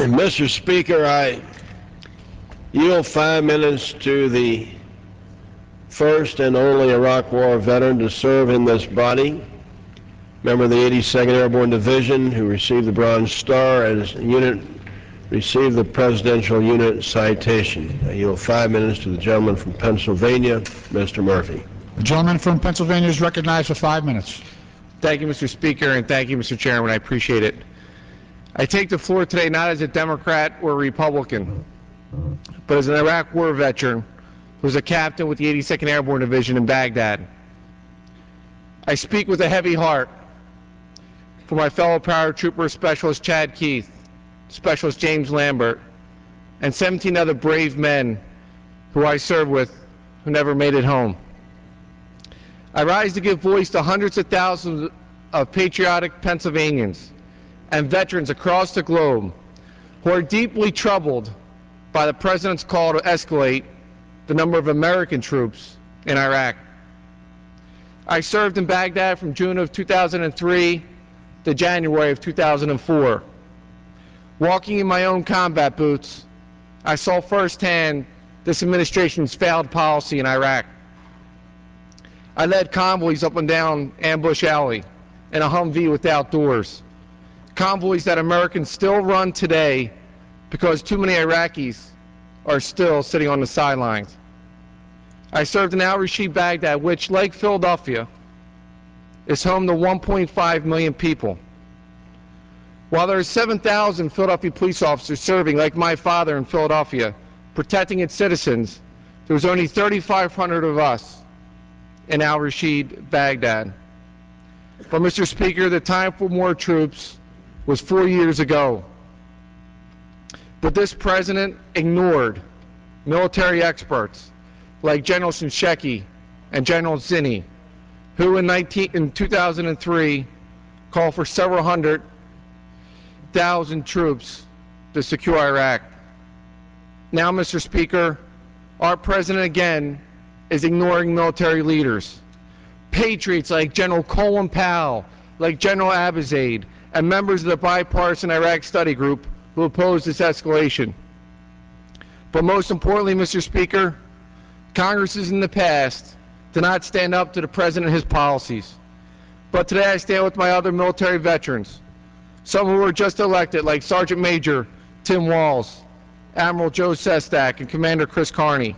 Mr. Speaker, I yield five minutes to the first and only Iraq War veteran to serve in this body, member of the 82nd Airborne Division who received the Bronze Star and his unit received the Presidential Unit Citation. I yield five minutes to the gentleman from Pennsylvania, Mr. Murphy. The gentleman from Pennsylvania is recognized for five minutes. Thank you, Mr. Speaker, and thank you, Mr. Chairman. I appreciate it. I take the floor today not as a Democrat or Republican, but as an Iraq War veteran who was a captain with the 82nd Airborne Division in Baghdad. I speak with a heavy heart for my fellow paratrooper Specialist Chad Keith, Specialist James Lambert, and 17 other brave men who I served with who never made it home. I rise to give voice to hundreds of thousands of patriotic Pennsylvanians and veterans across the globe who are deeply troubled by the President's call to escalate the number of American troops in Iraq. I served in Baghdad from June of 2003 to January of 2004. Walking in my own combat boots, I saw firsthand this administration's failed policy in Iraq. I led convoys up and down Ambush Alley in a Humvee without doors convoys that Americans still run today because too many Iraqis are still sitting on the sidelines. I served in Al Rashid, Baghdad, which, like Philadelphia, is home to 1.5 million people. While there are 7,000 Philadelphia police officers serving, like my father in Philadelphia, protecting its citizens, there was only 3,500 of us in Al Rashid, Baghdad. But, Mr. Speaker, the time for more troops was four years ago. But this president ignored military experts like General Shinseki and General Zinni, who in, 19, in 2003 called for several hundred thousand troops to secure Iraq. Now, Mr. Speaker, our president again is ignoring military leaders. Patriots like General Colin Powell, like General Abizaid, and members of the bipartisan Iraq study group who oppose this escalation. But most importantly, Mr. Speaker, Congresses in the past did not stand up to the President and his policies. But today I stand with my other military veterans, some who were just elected, like Sergeant Major Tim Walz, Admiral Joe Sestak, and Commander Chris Carney.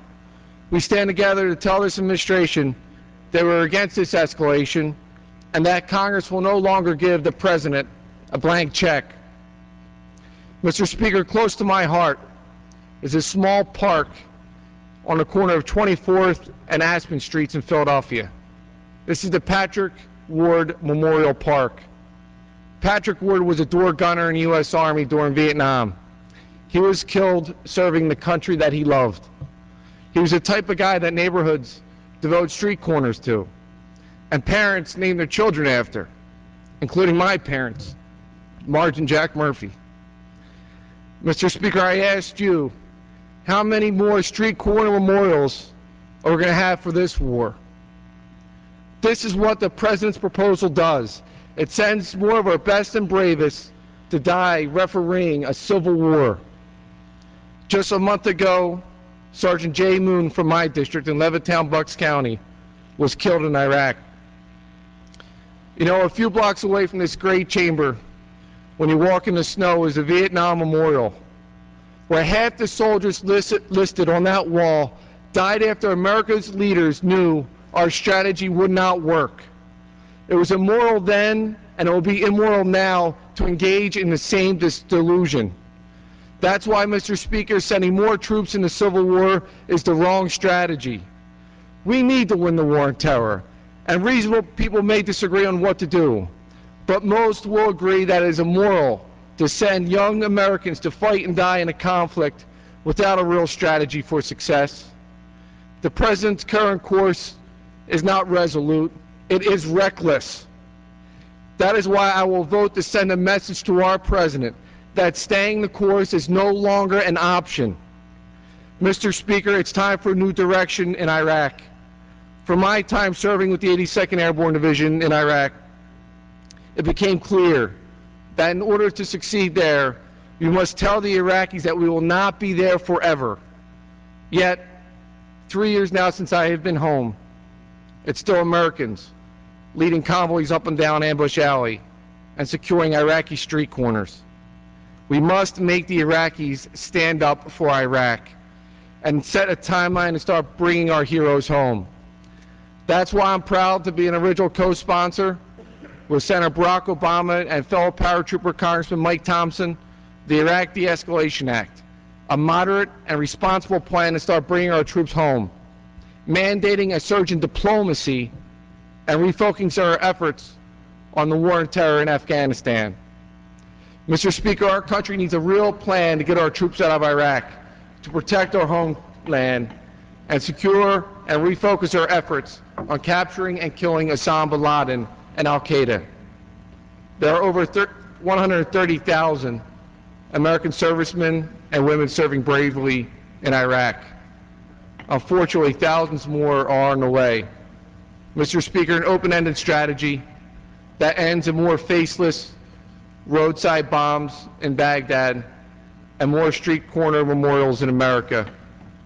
We stand together to tell this administration that we're against this escalation and that Congress will no longer give the President a blank check. Mr. Speaker, close to my heart is a small park on the corner of 24th and Aspen Streets in Philadelphia. This is the Patrick Ward Memorial Park. Patrick Ward was a door gunner in the U.S. Army during Vietnam. He was killed serving the country that he loved. He was the type of guy that neighborhoods devote street corners to, and parents name their children after, including my parents. Marge and Jack Murphy. Mr. Speaker, I asked you, how many more street corner memorials are we going to have for this war? This is what the President's proposal does. It sends more of our best and bravest to die refereeing a civil war. Just a month ago, Sergeant Jay Moon from my district in Levittown, Bucks County, was killed in Iraq. You know, a few blocks away from this great chamber when you walk in the snow is the Vietnam memorial where half the soldiers listed, listed on that wall died after America's leaders knew our strategy would not work. It was immoral then, and it will be immoral now to engage in the same delusion. That's why, Mr. Speaker, sending more troops in the Civil War is the wrong strategy. We need to win the war on terror, and reasonable people may disagree on what to do but most will agree that it is immoral to send young Americans to fight and die in a conflict without a real strategy for success. The President's current course is not resolute, it is reckless. That is why I will vote to send a message to our President that staying the course is no longer an option. Mr. Speaker, it's time for a new direction in Iraq. From my time serving with the 82nd Airborne Division in Iraq, it became clear that in order to succeed there, We must tell the Iraqis that we will not be there forever. Yet, three years now since I have been home, it's still Americans leading convoys up and down Ambush Alley and securing Iraqi street corners. We must make the Iraqis stand up for Iraq and set a timeline to start bringing our heroes home. That's why I'm proud to be an original co-sponsor with Senator Barack Obama and fellow paratrooper Congressman Mike Thompson, the Iraq De-Escalation Act, a moderate and responsible plan to start bringing our troops home, mandating a surge in diplomacy and refocusing our efforts on the war on terror in Afghanistan. Mr. Speaker, our country needs a real plan to get our troops out of Iraq, to protect our homeland, and secure and refocus our efforts on capturing and killing Osama bin Laden and Al Qaeda. There are over 130,000 American servicemen and women serving bravely in Iraq. Unfortunately, thousands more are on the way. Mr. Speaker, an open-ended strategy that ends in more faceless roadside bombs in Baghdad and more street corner memorials in America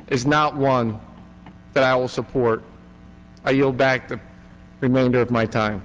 is not one that I will support. I yield back the remainder of my time.